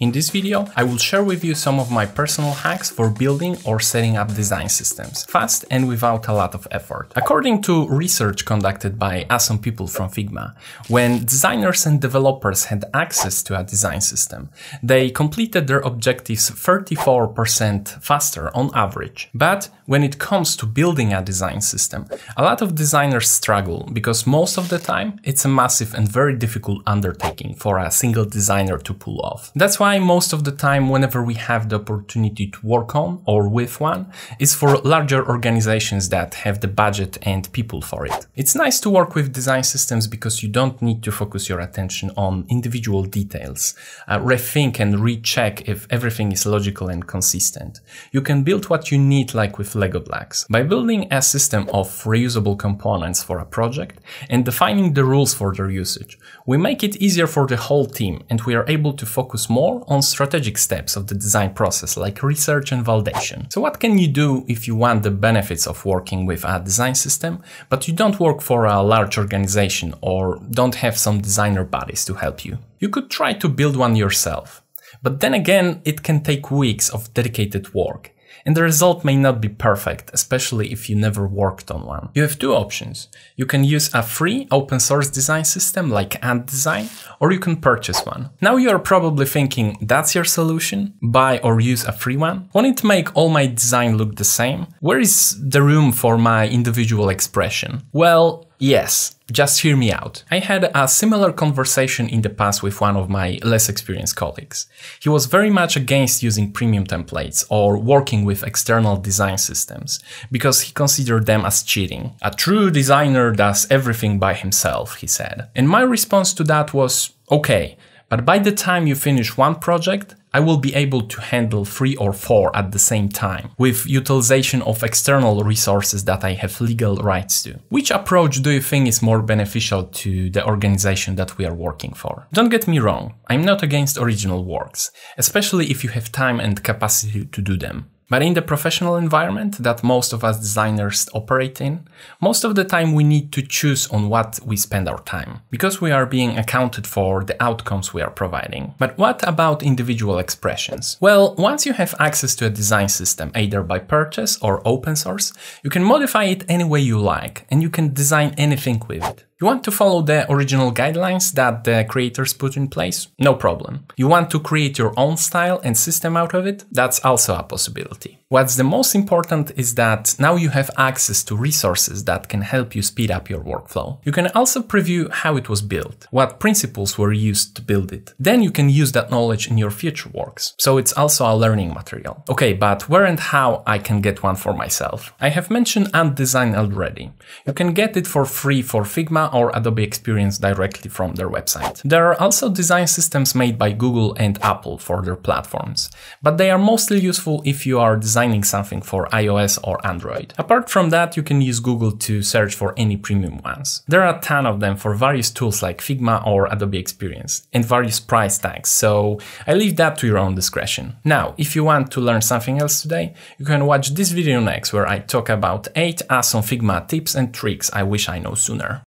In this video, I will share with you some of my personal hacks for building or setting up design systems, fast and without a lot of effort. According to research conducted by awesome people from Figma, when designers and developers had access to a design system, they completed their objectives 34% faster on average. But when it comes to building a design system, a lot of designers struggle because most of the time it's a massive and very difficult undertaking for a single designer to pull off. That's why most of the time whenever we have the opportunity to work on or with one is for larger organizations that have the budget and people for it. It's nice to work with design systems because you don't need to focus your attention on individual details, uh, rethink and recheck if everything is logical and consistent. You can build what you need like with Lego blocks. By building a system of reusable components for a project and defining the rules for their usage, we make it easier for the whole team and we are able to focus more on strategic steps of the design process like research and validation. So what can you do if you want the benefits of working with a design system, but you don't work for a large organization or don't have some designer buddies to help you? You could try to build one yourself. But then again, it can take weeks of dedicated work and the result may not be perfect, especially if you never worked on one. You have two options. You can use a free open source design system like Ant Design, or you can purchase one. Now you are probably thinking, that's your solution? Buy or use a free one? Won't it make all my design look the same? Where is the room for my individual expression? Well, Yes, just hear me out. I had a similar conversation in the past with one of my less experienced colleagues. He was very much against using premium templates or working with external design systems because he considered them as cheating. A true designer does everything by himself, he said. And my response to that was, okay, but by the time you finish one project, I will be able to handle three or four at the same time, with utilization of external resources that I have legal rights to. Which approach do you think is more beneficial to the organization that we are working for? Don't get me wrong, I'm not against original works, especially if you have time and capacity to do them. But in the professional environment that most of us designers operate in, most of the time we need to choose on what we spend our time, because we are being accounted for the outcomes we are providing. But what about individual expressions? Well, once you have access to a design system, either by purchase or open source, you can modify it any way you like, and you can design anything with it. You want to follow the original guidelines that the creators put in place? No problem. You want to create your own style and system out of it? That's also a possibility. What's the most important is that now you have access to resources that can help you speed up your workflow. You can also preview how it was built, what principles were used to build it. Then you can use that knowledge in your future works. So it's also a learning material. Okay, but where and how I can get one for myself? I have mentioned Ant Design already. You can get it for free for Figma or Adobe Experience directly from their website. There are also design systems made by Google and Apple for their platforms, but they are mostly useful if you are designing something for iOS or Android. Apart from that, you can use Google to search for any premium ones. There are a ton of them for various tools like Figma or Adobe Experience and various price tags, so I leave that to your own discretion. Now, if you want to learn something else today, you can watch this video next where I talk about 8 awesome Figma tips and tricks I wish I know sooner.